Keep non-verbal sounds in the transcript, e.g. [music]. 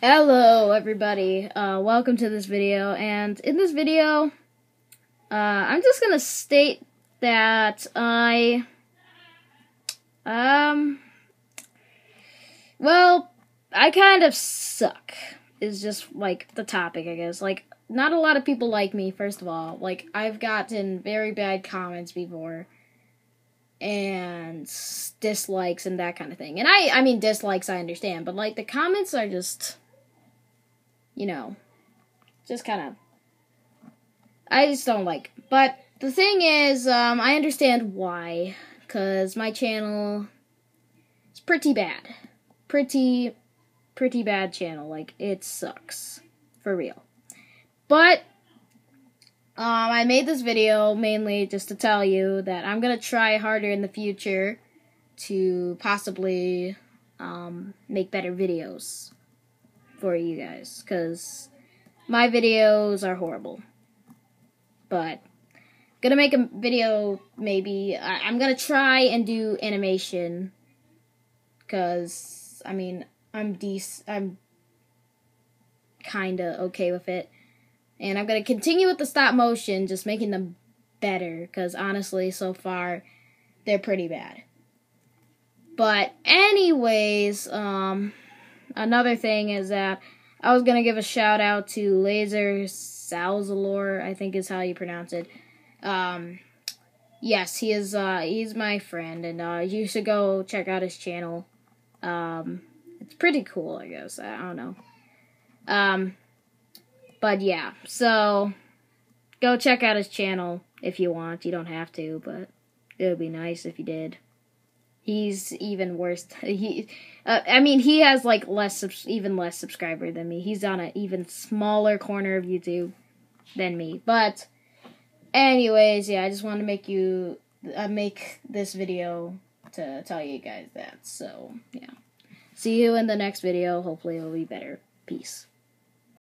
Hello everybody, uh, welcome to this video, and in this video, uh, I'm just gonna state that I, um, well, I kind of suck, is just, like, the topic, I guess, like, not a lot of people like me, first of all, like, I've gotten very bad comments before, and dislikes and that kind of thing, and I, I mean, dislikes I understand, but, like, the comments are just you know, just kind of. I just don't like. But the thing is, um, I understand why. Because my channel is pretty bad. Pretty, pretty bad channel. Like, it sucks. For real. But, um, I made this video mainly just to tell you that I'm going to try harder in the future to possibly, um, make better videos for you guys because my videos are horrible. But gonna make a video maybe I, am gonna try and do animation because I mean I'm dec I'm kinda okay with it. And I'm gonna continue with the stop motion, just making them better because honestly, so far they're pretty bad. But anyways, um another thing is that I was gonna give a shout out to Laser Salzalor, I think is how you pronounce it. Um, yes, he is. Uh, he's my friend, and uh, you should go check out his channel. Um, it's pretty cool, I guess. I don't know. Um, but yeah, so go check out his channel if you want. You don't have to, but it would be nice if you did he's even worse. [laughs] He, uh, I mean, he has like less, even less subscriber than me. He's on an even smaller corner of YouTube than me. But, anyways, yeah, I just wanted to make you uh, make this video to tell you guys that. So, yeah. See you in the next video. Hopefully, it'll be better. Peace.